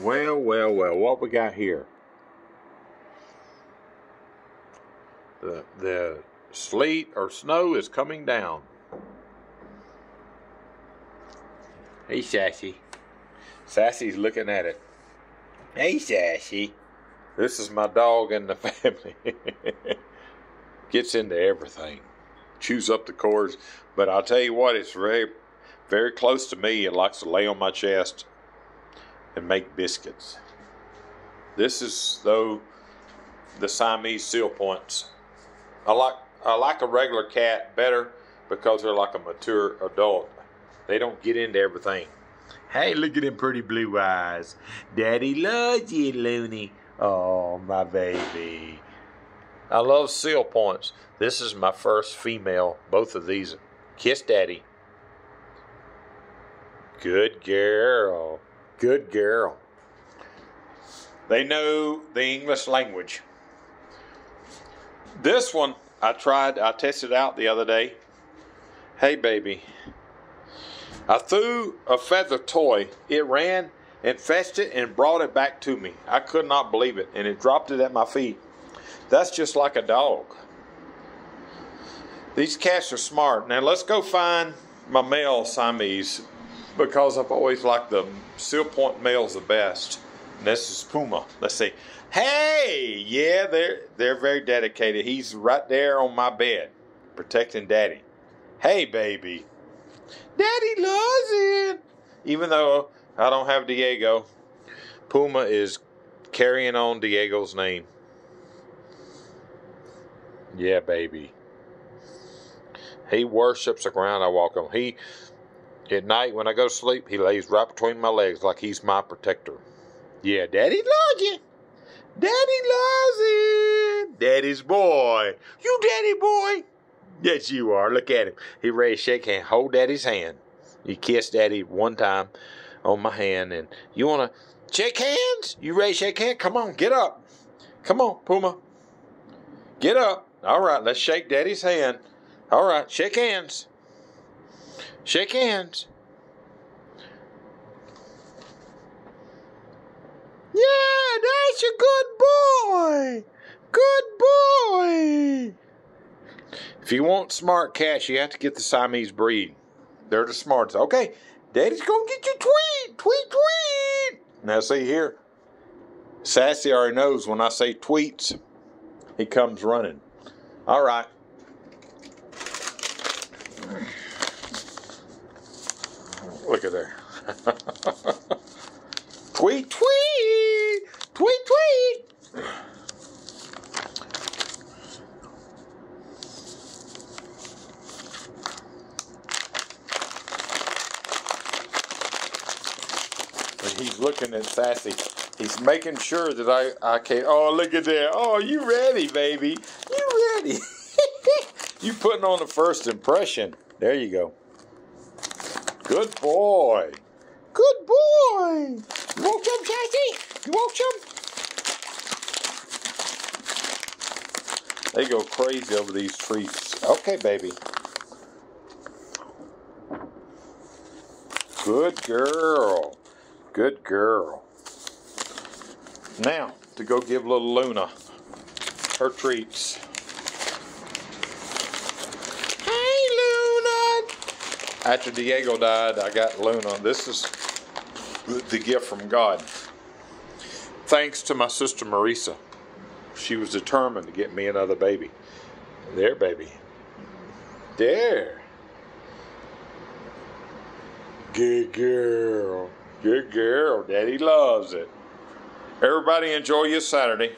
Well, well, well, what we got here? The the sleet or snow is coming down. Hey, Sassy. Sassy's looking at it. Hey, Sassy. This is my dog in the family. Gets into everything. Chews up the cords. But I'll tell you what, it's very, very close to me. It likes to lay on my chest and make biscuits. This is, though, the Siamese seal points. I like I like a regular cat better because they're like a mature adult. They don't get into everything. Hey, look at them pretty blue eyes. Daddy loves you, Looney. Oh, my baby. I love seal points. This is my first female. Both of these. Kiss Daddy. Good girl. Good girl. They know the English language. This one I tried, I tested out the other day. Hey, baby. I threw a feather toy. It ran and fetched it and brought it back to me. I could not believe it, and it dropped it at my feet. That's just like a dog. These cats are smart. Now let's go find my male Siamese because I've always liked the seal point males the best. And this is Puma. Let's see. Hey, yeah, they're they're very dedicated. He's right there on my bed, protecting Daddy. Hey, baby. Daddy loves it. Even though I don't have Diego, Puma is carrying on Diego's name. Yeah, baby. He worships the ground I walk on. He at night when I go to sleep, he lays right between my legs like he's my protector. Yeah, Daddy loves you. Daddy loves it. Daddy's boy. You daddy boy. Yes, you are. Look at him. He ready to shake hand. Hold daddy's hand. You kiss daddy one time on my hand and you wanna shake hands? You ready to shake hands? Come on, get up. Come on, Puma. Get up. All right, let's shake daddy's hand. All right, shake hands. Shake hands. Yeah, that's a good boy. Good boy. If you want smart cats, you have to get the Siamese breed. They're the smartest. Okay, Daddy's gonna get you tweet, tweet, tweet. Now see here, Sassy already knows when I say tweets, he comes running. All right. Look at there. tweet, tweet, tweet, tweet. He's looking at Sassy. He's making sure that I, I can't. Oh, look at there. Oh, you ready, baby? You ready? you putting on the first impression. There you go. Good boy. Good boy. You up, Sassy? You woke up? They go crazy over these treats. Okay, baby. Good girl. Good girl. Now, to go give little Luna her treats. Hey, Luna! After Diego died, I got Luna. This is the gift from God. Thanks to my sister Marisa. She was determined to get me another baby. There, baby. There. Good girl. Good girl. Daddy loves it. Everybody enjoy your Saturday.